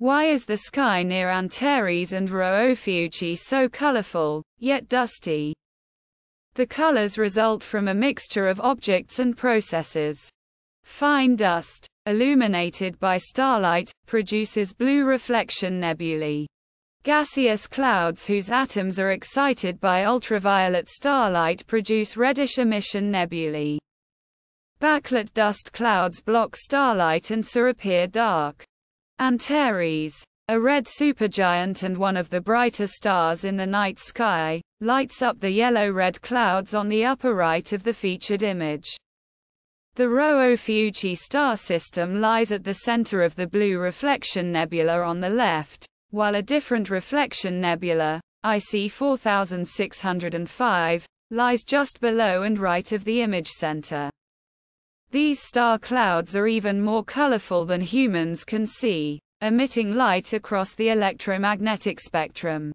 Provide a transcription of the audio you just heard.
Why is the sky near Antares and Rho Ophiuchi so colorful, yet dusty? The colors result from a mixture of objects and processes. Fine dust, illuminated by starlight, produces blue reflection nebulae. Gaseous clouds whose atoms are excited by ultraviolet starlight produce reddish emission nebulae. Backlit dust clouds block starlight and so appear dark. Antares, a red supergiant and one of the brighter stars in the night sky, lights up the yellow-red clouds on the upper right of the featured image. The Rho Ophiuchi star system lies at the center of the Blue Reflection Nebula on the left, while a different reflection nebula, IC 4605, lies just below and right of the image center. These star clouds are even more colorful than humans can see, emitting light across the electromagnetic spectrum.